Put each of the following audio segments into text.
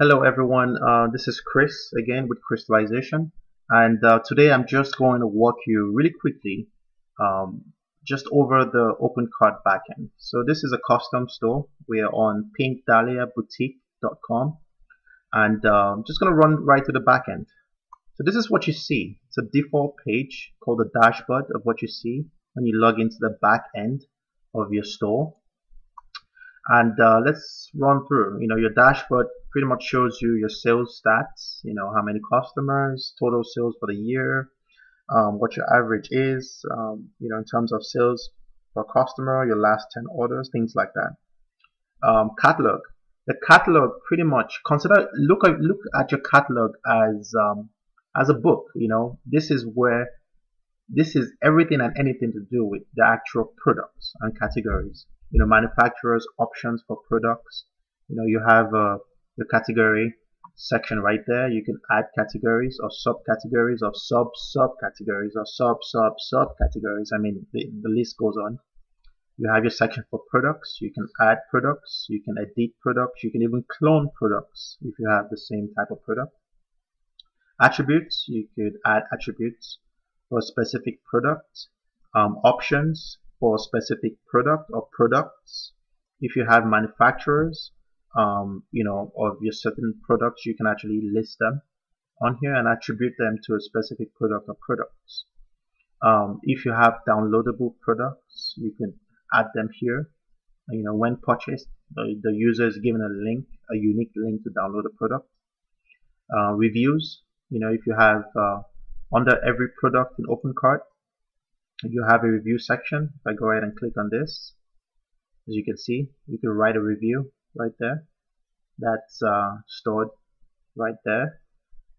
Hello everyone, uh, this is Chris again with Christallization and uh, today I'm just going to walk you really quickly um, just over the OpenCart backend. So this is a custom store. We are on pinkdahliaboutique.com and uh, I'm just going to run right to the backend. So this is what you see. It's a default page called the dashboard of what you see when you log into the back end of your store and uh, let's run through you know your dashboard pretty much shows you your sales stats you know how many customers total sales for the year um, what your average is um, you know in terms of sales per customer your last 10 orders things like that. Um, catalog. The catalog pretty much consider look at look at your catalog as um, as a book you know. This is where this is everything and anything to do with the actual products and categories you know manufacturers options for products. You know you have uh, the category section right there. You can add categories or subcategories or sub subcategories or sub sub subcategories. I mean the, the list goes on. You have your section for products. You can add products. You can edit products. You can even clone products if you have the same type of product. Attributes. You could add attributes for a specific product um, options for a specific product or products. If you have manufacturers, um, you know, of your certain products, you can actually list them on here and attribute them to a specific product or products. Um, if you have downloadable products, you can add them here. You know, when purchased, the, the user is given a link, a unique link to download the product. Uh, reviews, you know, if you have uh, under every product in OpenCart, you have a review section. If I go ahead and click on this, as you can see, you can write a review right there. That's uh, stored right there.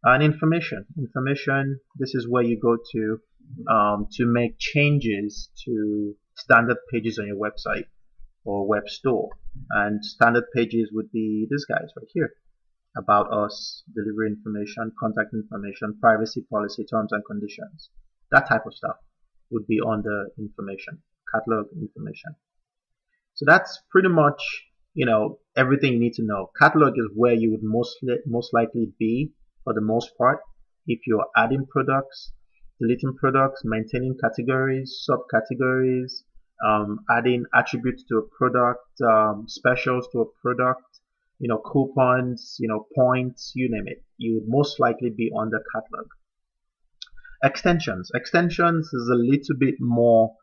And information. Information, this is where you go to um, to make changes to standard pages on your website or web store. And standard pages would be these guys right here. About us, delivery information, contact information, privacy policy, terms and conditions. That type of stuff would be on the information, catalog information. So that's pretty much, you know, everything you need to know. Catalog is where you would most, most likely be for the most part if you're adding products, deleting products, maintaining categories, subcategories, um, adding attributes to a product, um, specials to a product, you know, coupons, you know, points, you name it. You would most likely be on the catalog. Extensions. Extensions is a little bit more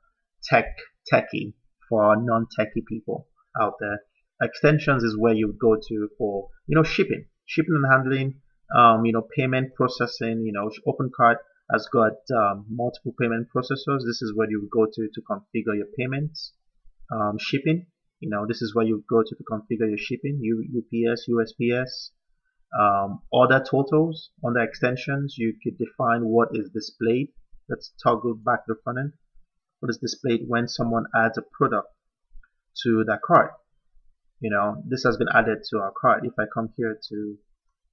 tech techy for non-techy people out there. Extensions is where you go to for you know shipping, shipping and handling, um, you know payment processing. You know OpenCart has got um, multiple payment processors. This is where you go to to configure your payments. Um, shipping, you know this is where you go to to configure your shipping. U UPS, USPS, um, order totals on the extensions you could define what is displayed. Let's toggle back to the front end. What is displayed when someone adds a product to that cart? You know this has been added to our cart. If I come here to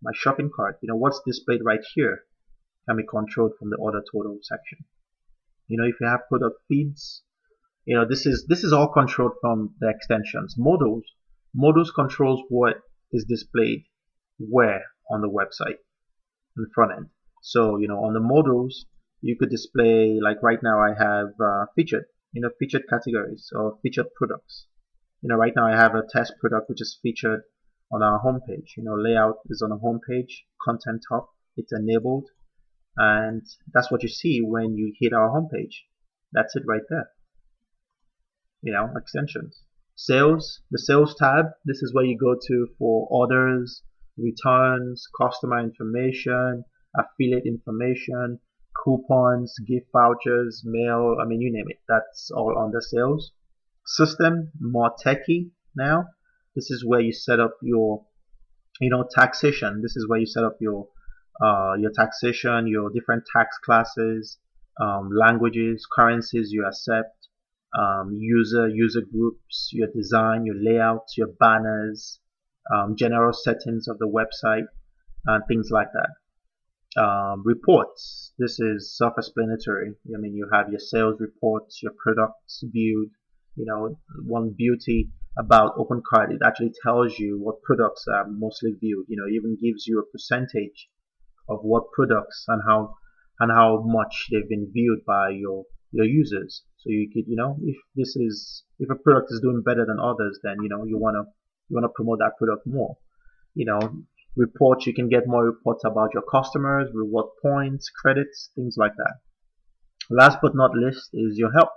my shopping cart you know what's displayed right here can be controlled from the order total section. You know if you have product feeds you know this is this is all controlled from the extensions. Modules modules controls what is displayed where on the website in the front end. So, you know, on the modules, you could display, like right now I have uh, featured, you know, featured categories or featured products. You know, right now I have a test product which is featured on our homepage. You know, layout is on the homepage, content top, it's enabled, and that's what you see when you hit our homepage. That's it right there. You know, extensions. Sales, the sales tab, this is where you go to for orders, returns, customer information, affiliate information, coupons, gift vouchers, mail, I mean, you name it. That's all under sales. System, more techy now. This is where you set up your, you know, taxation. This is where you set up your, uh, your taxation, your different tax classes, um, languages, currencies you accept, um, user, user groups, your design, your layout, your banners, um, general settings of the website, and things like that. Um, reports. This is self-explanatory. I mean, you have your sales reports, your products viewed, You know, one beauty about OpenCart, it actually tells you what products are mostly viewed. You know, even gives you a percentage of what products and how and how much they've been viewed by your your users. So you could, you know, if this is if a product is doing better than others, then you know you wanna you wanna promote that product more. You know, reports you can get more reports about your customers, reward points, credits, things like that. Last but not least is your help.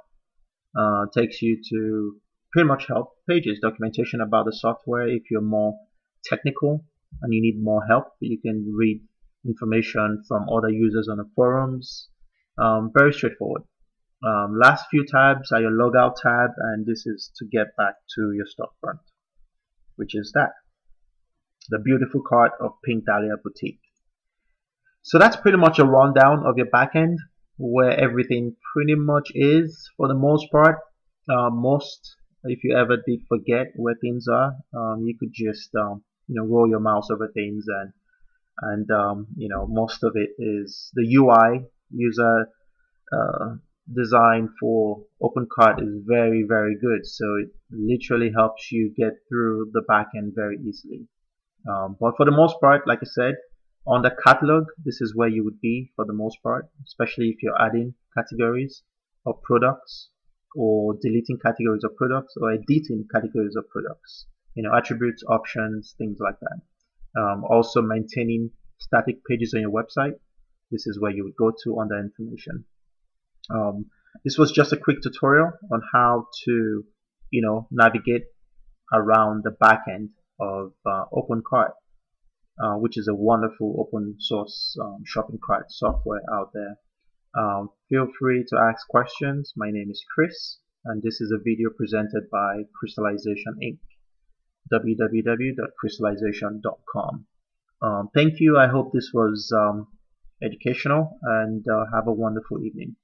Uh, takes you to pretty much help pages, documentation about the software. If you're more technical and you need more help, you can read information from other users on the forums. Um, very straightforward. Um, last few tabs are your logout tab and this is to get back to your storefront, which is that. The beautiful card of Pink Dahlia Boutique. So that's pretty much a rundown of your backend where everything pretty much is for the most part. Uh, most, if you ever did forget where things are, um, you could just um, you know roll your mouse over things and and um, you know most of it is the UI user uh, design for OpenCart is very very good. So it literally helps you get through the backend very easily. Um, but for the most part like I said on the catalog this is where you would be for the most part especially if you're adding categories of products or deleting categories of products or editing categories of products you know attributes options things like that. Um, also maintaining static pages on your website. This is where you would go to under information um, this was just a quick tutorial on how to you know navigate around the backend of uh, OpenCart uh, which is a wonderful open source um, shopping cart software out there um, feel free to ask questions my name is Chris and this is a video presented by Christallization Inc www.christallization.com. Um, thank you. I hope this was um, educational and uh, have a wonderful evening.